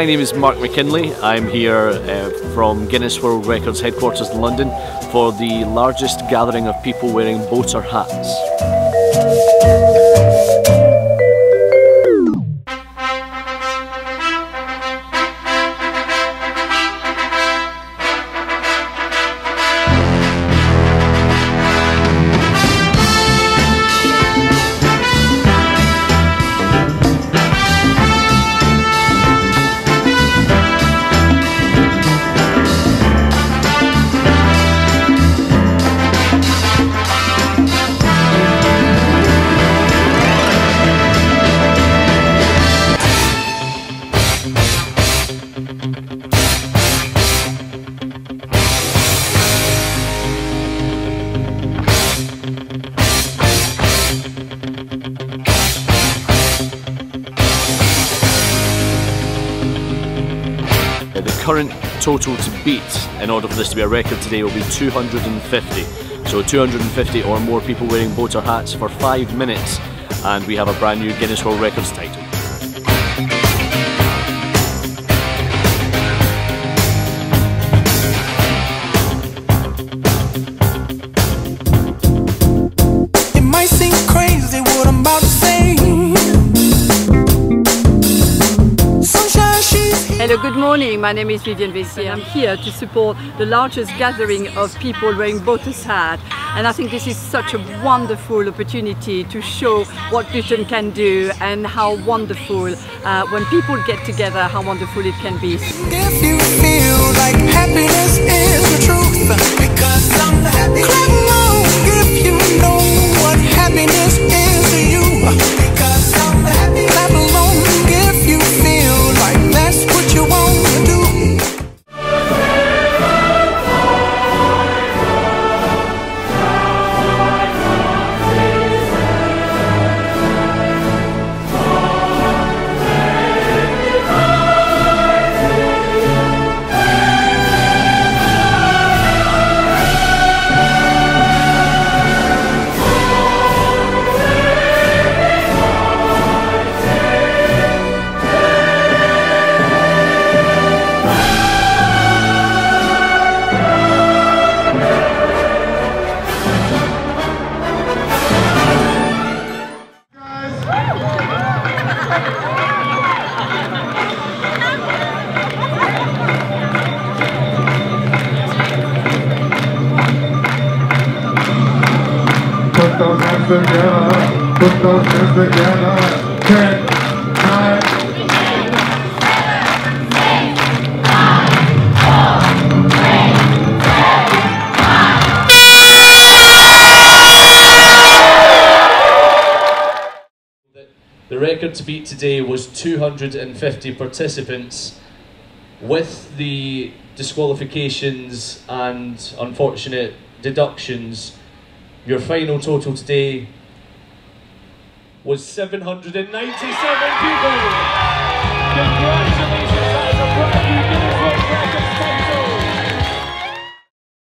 My name is Mark McKinley. I'm here uh, from Guinness World Records headquarters in London for the largest gathering of people wearing boater hats. The current total to beat in order for this to be a record today will be 250. So 250 or more people wearing boater hats for five minutes and we have a brand new Guinness World Records title. Hello, good morning. My name is Vivian Vessier. I'm here to support the largest gathering of people wearing boater's hat. And I think this is such a wonderful opportunity to show what Luton can do and how wonderful, uh, when people get together, how wonderful it can be. Together. Put those hands together. The record to beat today was 250 participants. With the disqualifications and unfortunate deductions, your final total today was 797 people. Congratulations, that is a brand new